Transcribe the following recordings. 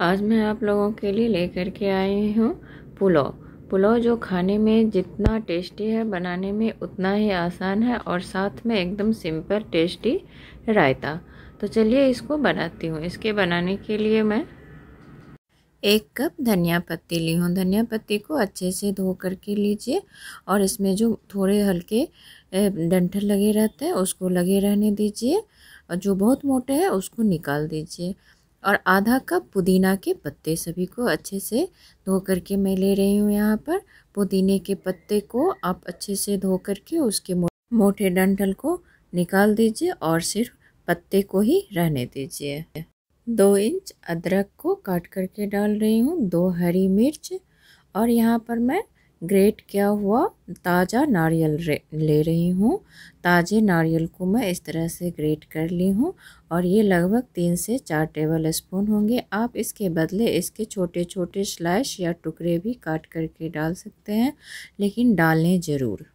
आज मैं आप लोगों के लिए लेकर के आई हूँ पुलाव। पुलाव जो खाने में जितना टेस्टी है, बनाने में उतना ही आसान है और साथ में एकदम सिंपल टेस्टी रायता। तो चलिए इसको बनाती हूँ। इसके बनाने के लिए मैं एक कप धनिया पत्ती ली हूँ। धनिया पत्ती को अच्छे से धो करके लीजिए और इसमें जो थोड़े हल्के डंठल लगे रहते हैं, उसको लगे रहने दीजिए और जो बहुत मोटे हैं, उसको निकाल दीजिए। और आधा कप पुदीना के पत्ते सभी को अच्छे से धो करके मैं ले रही हूँ यहाँ पर। पुदीने के पत्ते को आप अच्छे से धो करके उसके मोटे डंठल को निकाल दीजिए और सिर्फ़ पत्ते को ही रहने दीजिए। दो इंच अदरक को काट करके डाल रही हूँ, दो हरी मिर्च और यहाँ पर मैं ग्रेट किया हुआ? ताज़ा नारियल ले रही हूँ। ताज़े नारियल को मैं इस तरह से ग्रेट कर ली हूँ और ये लगभग तीन से चार टेबल स्पून होंगे। आप इसके बदले इसके छोटे छोटे स्लाइश या टुकड़े भी काट करके डाल सकते हैं, लेकिन डालें ज़रूर।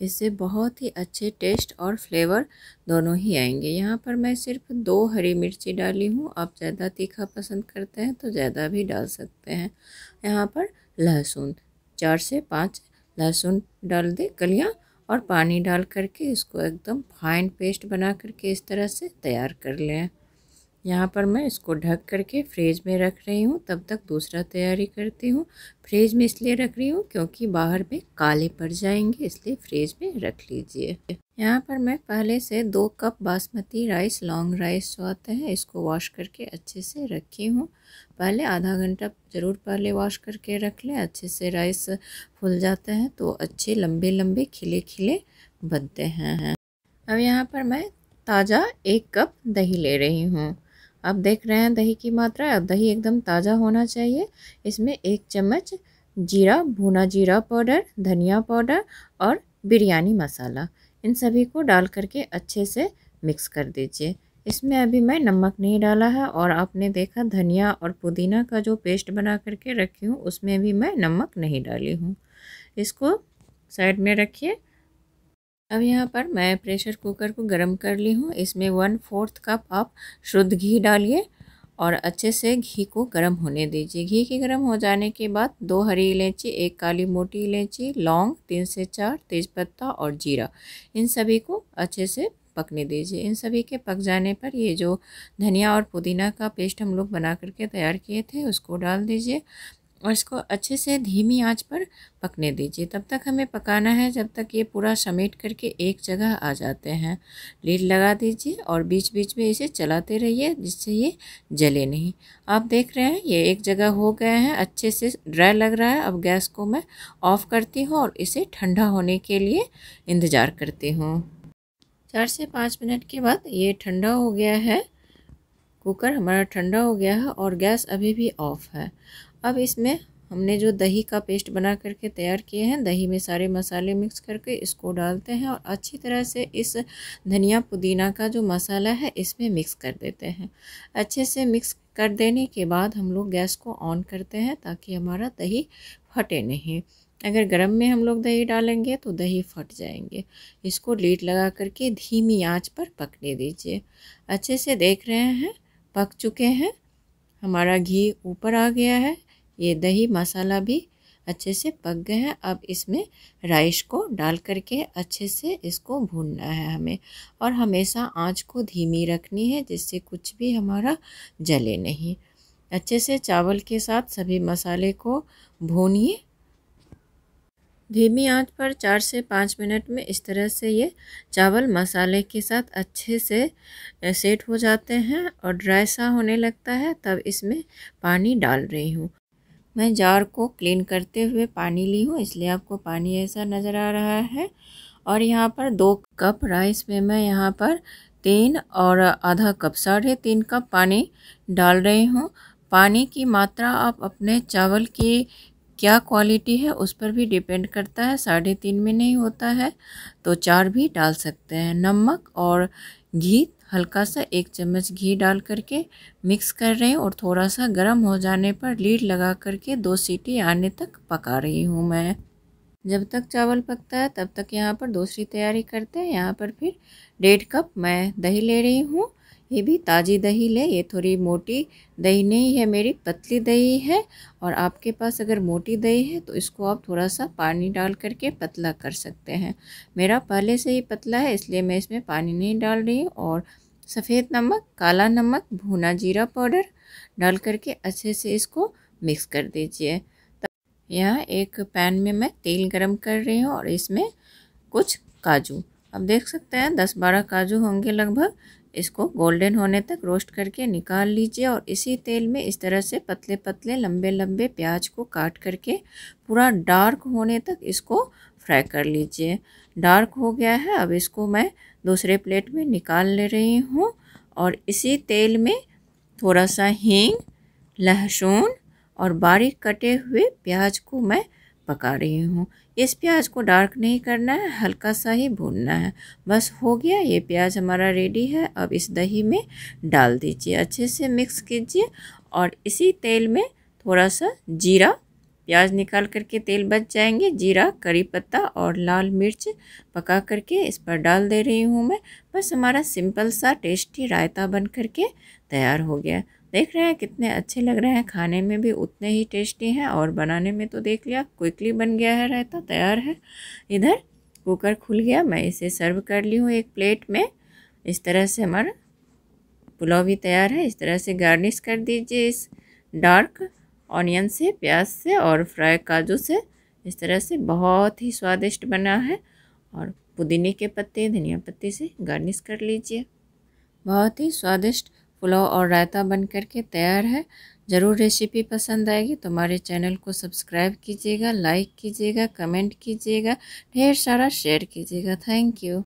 इससे बहुत ही अच्छे टेस्ट और फ्लेवर दोनों ही आएँगे। यहाँ पर मैं सिर्फ़ दो हरी मिर्ची डाली हूँ। आप ज़्यादा तीखा पसंद करते हैं तो ज़्यादा भी डाल सकते हैं। यहाँ पर लहसुन चार से पाँच लहसुन डाल दे, कलियाँ और पानी डाल करके इसको एकदम फाइन पेस्ट बना करके इस तरह से तैयार कर लें। यहाँ पर मैं इसको ढक करके फ्रिज में रख रही हूँ, तब तक दूसरा तैयारी करती हूँ। फ्रिज में इसलिए रख रही हूँ क्योंकि बाहर में काले पड़ जाएँगे, इसलिए फ्रिज में रख लीजिए। यहाँ पर मैं पहले से दो cup basmati rice long rice जो आते हैं, इसको वॉश करके अच्छे से रखी हूँ। पहले आधा घंटा ज़रूर पहले वॉश करके रख लें, अच्छे से राइस फूल जाते हैं तो अच्छे लंबे लंबे खिले खिले बनते हैं। अब यहाँ पर मैं ताज़ा एक कप दही ले रही हूँ। आप देख रहे हैं दही की मात्रा अब दही एकदम ताज़ा होना चाहिए। इसमें एक चम्मच जीरा, भुना जीरा पाउडर, धनिया पाउडर और बिरयानी मसाला। इन सभी को डाल करके अच्छे से मिक्स कर दीजिए। इसमें अभी मैं नमक नहीं डाला है, और आपने देखा धनिया और पुदीना का जो पेस्ट बना करके रखी हूँ, उसमें भी मैं नमक नहीं डाली हूँ। इसको साइड में रखिए। अब यहाँ पर मैं प्रेशर कुकर को गर्म कर ली हूँ। इसमें वन फोर्थ कप आप शुद्ध घी डालिए और अच्छे से घी को गर्म होने दीजिए। घी के गर्म हो जाने के बाद दो हरी इलायची, एक काली मोटी इलायची, लौंग, तीन से चार तेज़पत्ता और जीरा। इन सभी को अच्छे से पकने दीजिए। इन सभी के पक जाने पर ये जो धनिया और पुदीना का पेस्ट हम लोग बना करके तैयार किए थे, उसको डाल दीजिए। और इसको अच्छे से धीमी आँच पर पकने दीजिए। तब तक हमें पकाना है, जब तक ये पूरा समेट करके एक जगह आ जाते हैं। लीड लगा दीजिए और बीच बीच में इसे चलाते रहिए, जिससे ये जले नहीं। आप देख रहे हैं, ये एक जगह हो गए हैं, अच्छे से ड्राई लग रहा है। अब गैस को मैं ऑफ़ करती हूँ और इसे ठंडा होने के लिए इंतज़ार करती हूँ। चार से पाँच मिनट के बाद ये ठंडा हो गया है, कुकर हमारा ठंडा हो गया है और गैस अभी भी ऑफ़ है। अब इसमें हमने जो दही का पेस्ट बना करके तैयार किए हैं, दही में सारे मसाले मिक्स करके इसको डालते हैं और अच्छी तरह से इस धनिया पुदीना का जो मसाला है, इसमें मिक्स कर देते हैं। अच्छे से मिक्स कर देने के बाद हम लोग गैस को ऑन करते हैं ताकि हमारा दही फटे नहीं। अगर गर्म में हम लोग दही डालेंगे तो दही फट जाएँगे। इसको लीड लगा करके धीमी आँच पर पकने दीजिए। अच्छे से देख रहे हैं, पक चुके हैं। हमारा घी ऊपर आ गया है। ये दही मसाला भी अच्छे से पक गए हैं। अब इसमें राइस को डाल करके अच्छे से इसको भूनना है हमें। और हमेशा आँच को धीमी रखनी है, जिससे कुछ भी हमारा जले नहीं। अच्छे से चावल के साथ सभी मसाले को भूनिए। धीमी आँच पर चार से पाँच मिनट में इस तरह से ये चावल मसाले के साथ अच्छे से सेट हो जाते हैं और ड्राई सा होने लगता है, तब इसमें पानी डाल रही हूँ। मैं जार को क्लीन करते हुए पानी ली हूँ, इसलिए आपको पानी ऐसा नज़र आ रहा है। और यहाँ पर दो कप राइस में मैं यहाँ पर तीन और आधा कप, साढ़े तीन कप पानी डाल रही हूँ। पानी की मात्रा आप अपने चावल की क्या क्वालिटी है, उस पर भी डिपेंड करता है। साढ़े तीन में नहीं होता है तो चार भी डाल सकते हैं। नमक और घी हल्का सा एक चम्मच घी डाल करके मिक्स कर रहे हैं और थोड़ा सा गर्म हो जाने पर लीड लगा करके दो सीटी आने तक पका रही हूँ मैं। जब तक चावल पकता है, तब तक यहाँ पर दूसरी तैयारी करते हैं। यहाँ पर फिर डेढ़ कप मैं दही ले रही हूँ। ये भी ताज़ी दही ले, ये थोड़ी मोटी दही नहीं है मेरी, पतली दही है और आपके पास अगर मोटी दही है तो इसको आप थोड़ा सा पानी डाल करके पतला कर सकते हैं। मेरा पहले से ही पतला है, इसलिए मैं इसमें पानी नहीं डाल रही और सफ़ेद नमक, काला नमक, भुना जीरा पाउडर डाल करके अच्छे से इसको मिक्स कर दीजिए। यहाँ एक पैन में मैं तेल गरम कर रही हूँ और इसमें कुछ काजू। अब देख सकते हैं, दस बारह काजू होंगे लगभग। इसको गोल्डन होने तक रोस्ट करके निकाल लीजिए और इसी तेल में इस तरह से पतले पतले लंबे लंबे प्याज को काट करके पूरा डार्क होने तक इसको फ्राई कर लीजिए। डार्क हो गया है, अब इसको मैं दूसरे प्लेट में निकाल ले रही हूँ और इसी तेल में थोड़ा सा हींग, लहसुन और बारीक कटे हुए प्याज को मैं पका रही हूँ। इस प्याज को डार्क नहीं करना है, हल्का सा ही भूनना है। बस हो गया, ये प्याज हमारा रेडी है। अब इस दही में डाल दीजिए, अच्छे से मिक्स कीजिए और इसी तेल में थोड़ा सा जीरा। प्याज निकाल करके तेल बच जाएँगे। जीरा, करी पत्ता और लाल मिर्च पका करके इस पर डाल दे रही हूँ मैं। बस हमारा सिंपल सा टेस्टी रायता बन करके तैयार हो गया। देख रहे हैं, कितने अच्छे लग रहे हैं। खाने में भी उतने ही टेस्टी हैं और बनाने में तो देख लिया, क्विकली बन गया है रहता तैयार है। इधर कुकर खुल गया, मैं इसे सर्व कर ली हूँ एक प्लेट में। इस तरह से हमारा पुलाव भी तैयार है। इस तरह से गार्निश कर दीजिए इस डार्क ऑनियन से, प्याज से और फ्राई काजू से। इस तरह से बहुत ही स्वादिष्ट बना है और पुदीने के पत्ते, धनिया पत्ते से गार्निश कर लीजिए। बहुत ही स्वादिष्ट पुलाव और रायता बन करके तैयार है। ज़रूर रेसिपी पसंद आएगी तो हमारे चैनल को सब्सक्राइब कीजिएगा लाइक कीजिएगा कमेंट कीजिएगा, ढेर सारा शेयर कीजिएगा। Thank you